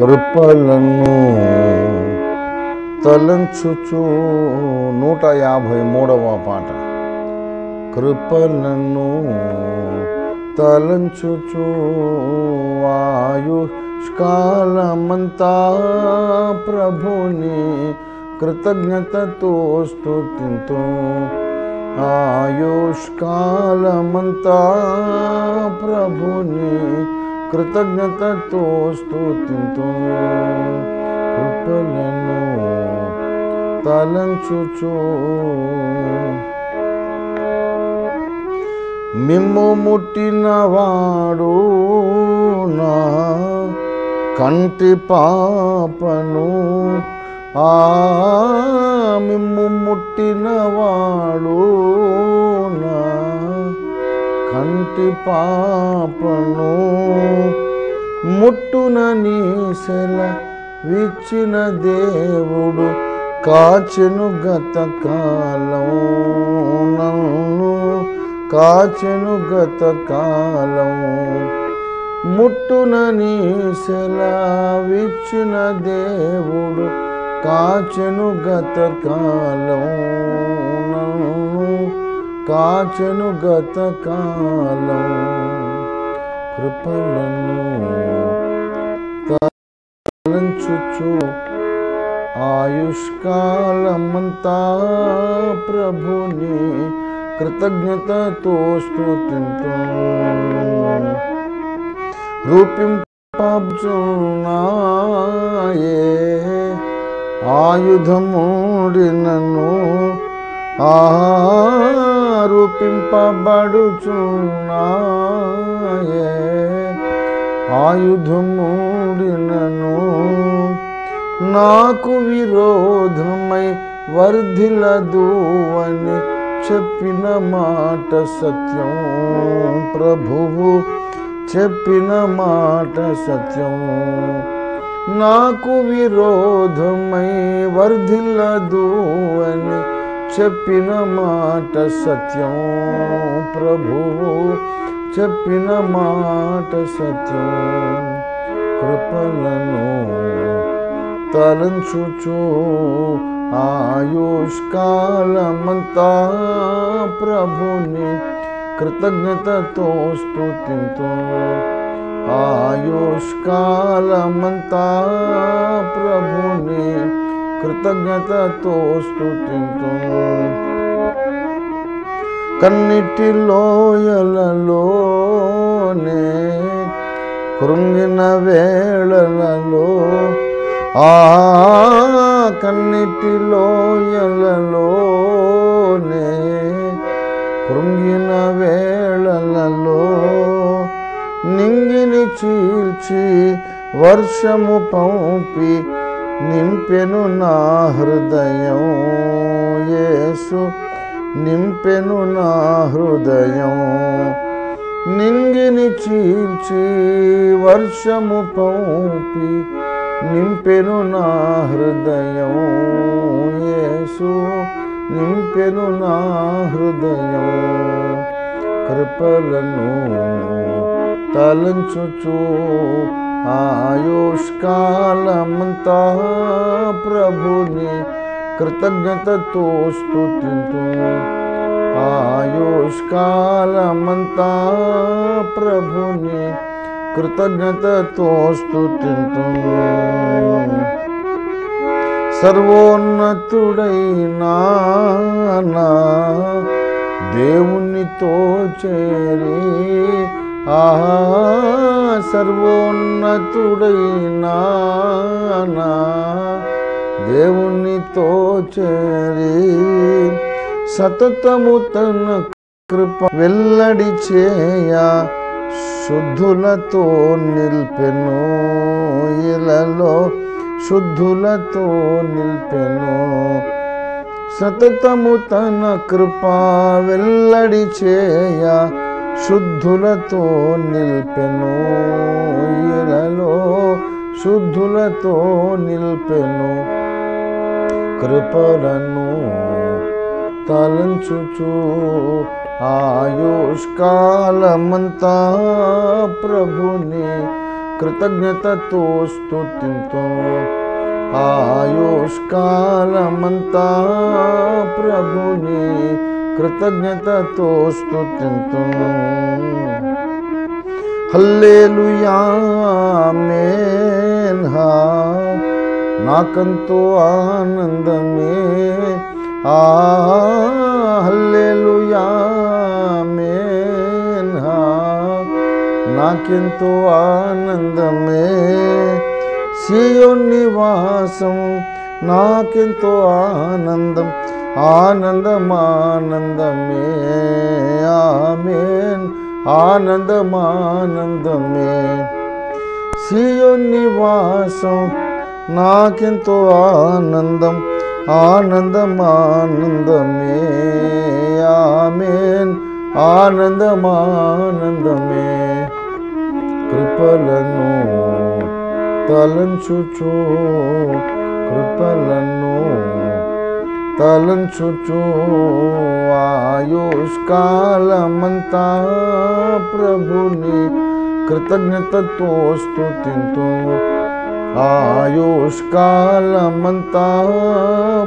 కృపలను తలంచుచు నూట యాభై మూడవ పాట కృపలను తలంచుచు ఆయుష్కాలమంతా ప్రభుని కృతజ్ఞతతో స్తుతింతు ఆయుష్కాలమంతా ప్రభుని కృతజ్ఞతతో స్తుతింతు కృపలను తలంచుచు. మిమ్ము ముట్టినవాడు నా కంటి పాపను ఆ మిమ్ము ముట్టినవాడు కంటి పాపను ముట్టున నీసెల విచ్చిన దేవుడు కాచెను గత కాలం నన్ను కాచెను గత కాలం ముట్టున నీసెల విచ్చిన దేవుడు కాచెను గత కాలం నన్ను కాచను గత కాలం కృపలను తలంచుచు ఆయుష్కాలమంతా ప్రభుని కృతజ్ఞతతో స్తుతింతు. రూపింపబుచున్నాయే ఆయుధముడినను ఆ రూపింపబడుచున్నాయే. ఆయుధముడినను నాకు విరోధమై వర్ధిలదు అని చెప్పిన మాట సత్యం. ప్రభువు చెప్పిన మాట సత్యం. నాకు విరోధమై వర్ధిల్లదు అని చెప్పిన మాట సత్యం ప్రభువు చెప్పిన మాట సత్యం కృపలను తలంచుచు. ఆయుష్కాలమంతా ప్రభుని కృతజ్ఞతతో స్తుతింతు. ఆయుష్కాలమంతా ప్రభుని కృతజ్ఞతతో స్థుతింతు కన్నిటి లోయలలోనే కృంగిన వేళలలో ఆ కన్నిటి లోయలలోనే కృంగిన వేళలలో నింగిని చీల్చి వర్షము పంపి నింపెను నా హృదయం యేసు. నింపెను నా హృదయం నింగిని చీల్చి వర్షము పంపి నింపెను నా హృదయం యేసు. నింపెను నా హృదయం కృపలను తలంచుచూ ఆయుష్కాలమంతా ప్రభుని కృతజ్ఞతతో స్తుతింతు. ఆయుష్కాలమంతా ప్రభుని కృతజ్ఞతతో స్తుతింతు. సర్వోన్నతుడైనా నా దేవునితో చేరి ఆహా సర్వోన్నతుడైనా దేవునితో చేరి సతతము తన కృప వెల్లడి చేయ శుద్ధులతో నిల్పెను ఇలలో శుద్ధులతో నిల్పెను సతతము తన కృప వెల్లడి చేయ శుద్ధులతో నిల్పెను ఇలలో శుద్ధులతో నిల్పెను కృపలను తలంచుచు ఆయుష్కాలమంతా ప్రభుని కృతజ్ఞతతో స్తుతింతో. ఆయుష్కాలమంతా ప్రభుని కృతజ్ఞతతో స్తుతింతో హల్లేలుయా ఆమేన్ హా నాకంతో ఆనందమే ఆ హల్లేలుయా ఆమేన్ హా నాకెంతో ఆనందమే సియో నివాసం నాకెంతో ఆనందమానందమే ఆమెన్. ఆనందమానందమే. సియో నివాసం నాకెంతో ఆనందం. ఆనందమానందమే ఆమెన్. ఆనందమానందమే. కృపలను తలంచుచు కృపలను తలంచుచు ఆయుష్కాలమంతా ప్రభుని కృతజ్ఞతతో స్తుతింతు ఆయుష్కాలమంతా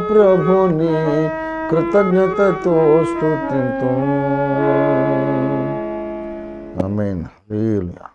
ప్రభుని కృతజ్ఞతతో స్తుతింతు ఆమేన్ హల్లెలూయా